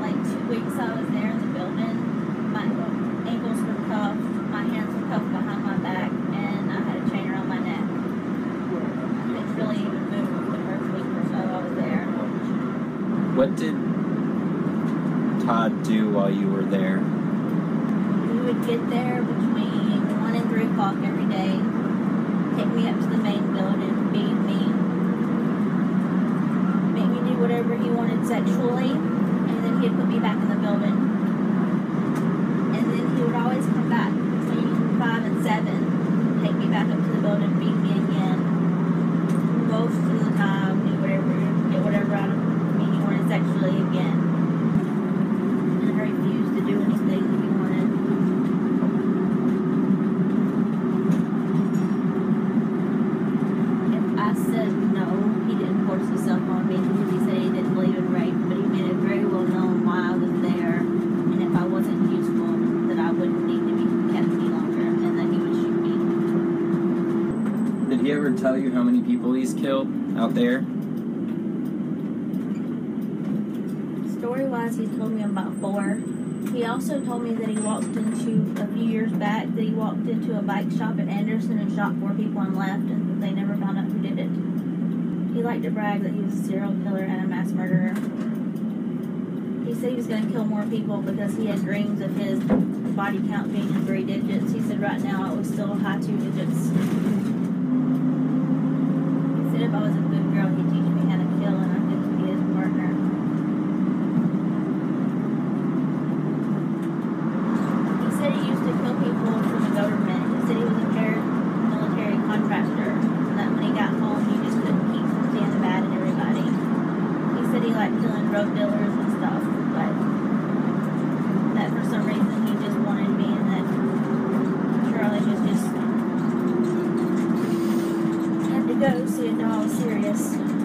like two weeks I was there in the building, my ankles were cuffed, my hands were cuffed behind my back, and I had a chain around my neck. I couldn't really even move the first week or so I was there. What did Todd do while you were there? We would get there between 1 and 3 o'clock every day, take me up to the main building, feed me, make me do whatever he wanted sexually, he'd put me back in the building. And then he would always come back between 5 and 7, take me back up to the building, feed me again. Most of the time, do whatever, get whatever out of me he wanted sexually again. And I refused to do anything that he wanted. If I said no, he didn't force himself on me because he said he didn't believe in rape, but he made it very well known why I was there and if I wasn't useful, that I wouldn't need to be kept any longer and that he would shoot me. Did he ever tell you how many people he's killed out there? Story wise, he told me about four. He also told me that he walked into a few years back that he walked into a bike shop at Anderson and shot four people and left, and they never found out who did it. He liked to brag that he was a serial killer and a mass murderer. He said he was going to kill more people because he had dreams of his body count being in three digits. He said right now it was still high two digits. He said if I was a good girl, he'd teach me how to kill and I could be his partner. He said he used to kill people for the government. He said he was a paramilitary contractor. And that when he got home, he just couldn't keep from seeing the bad in everybody. Liked killing drug dealers and stuff, but that for some reason he just wanted me and that Charlie was just had to go so he didn't serious.